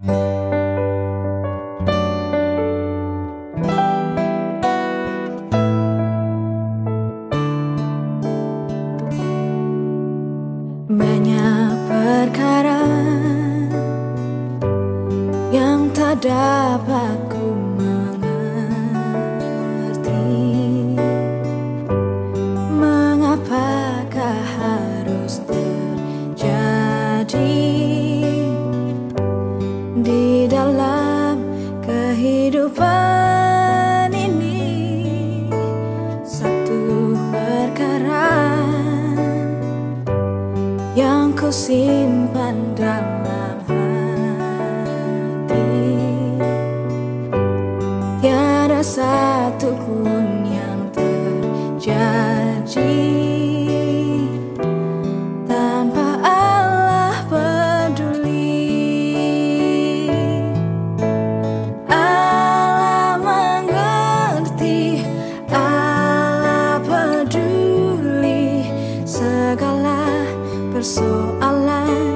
Banyak perkara yang tak dapat ku mengerti. Mengapakah harus terjadi yang ku simpan dalam hati. Tiada satu pun yang terjadi persoalan yang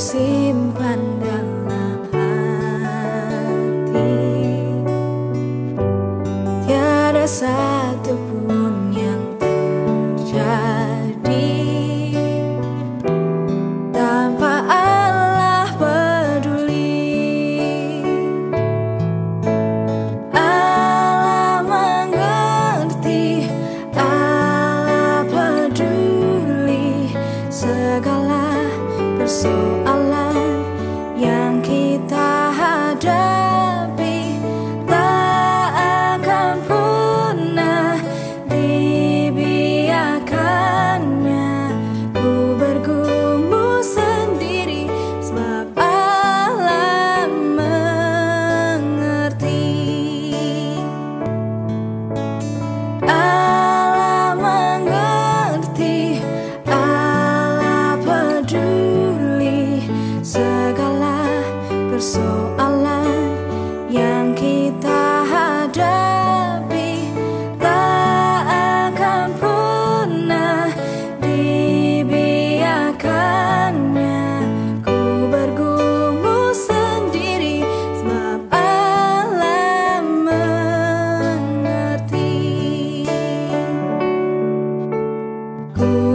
Satu persoalan yang kita hadapi tak akan pernah dibiarkannya. Ku bergumul sendiri sebab Allah mengerti. Ku